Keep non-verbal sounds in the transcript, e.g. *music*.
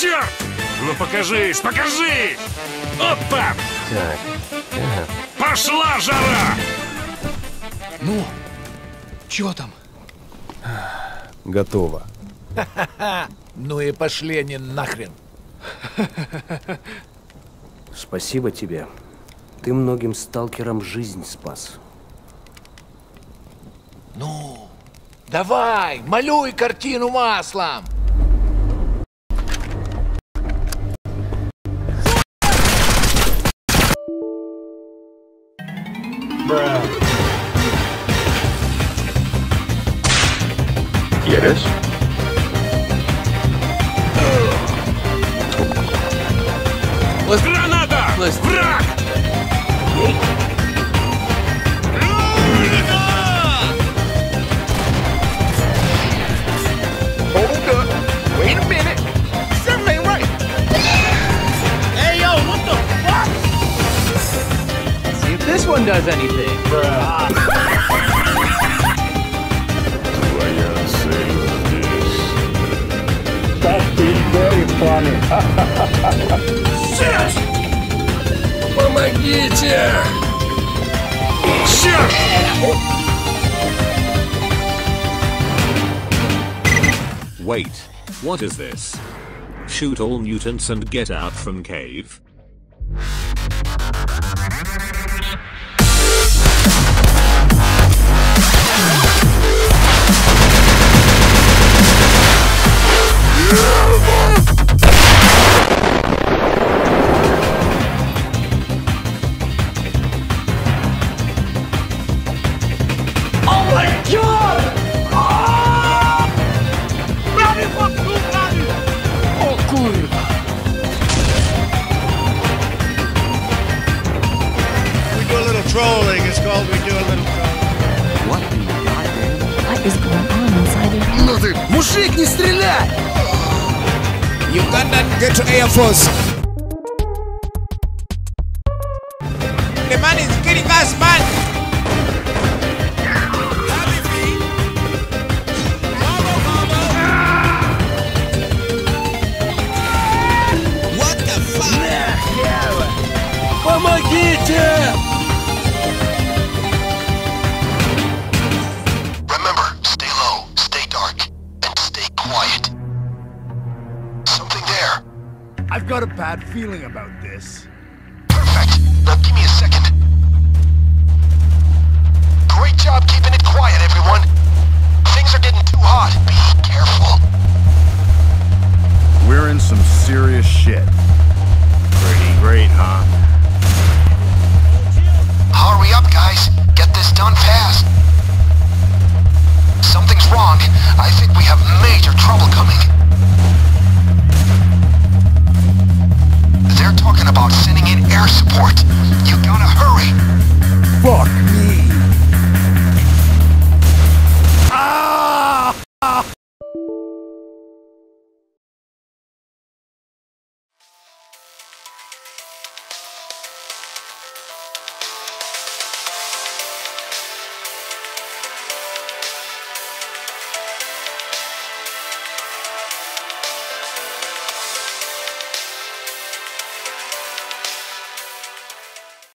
Черт! Ну покажись, покажи! Опа! Так. Пошла жара! Ну, чё там? Готово. *laughs* Ну и пошли они нахрен. *laughs* Спасибо тебе. Ты многим сталкерам жизнь спас. Ну, давай, малюй картину маслом. Yes? Граната! Враг! See if this one does anything. Помогите! Черт! Wait, what is this? Shoot all mutants and get out from cave? trolling. It's called we do a little trolling. What is going on inside your head? Ну ты, мужик, не стреляй! Ugandan get to Air Force. The man is killing us, man. What the fuck? Помогите! I've got a bad feeling about this. Perfect. Now give me a second. Great job keeping it quiet, everyone. Things are getting too hot. Be careful. We're in some serious shit. Pretty great, huh? Hurry up, guys. Get this done fast. Something's wrong. I think we have major trouble coming.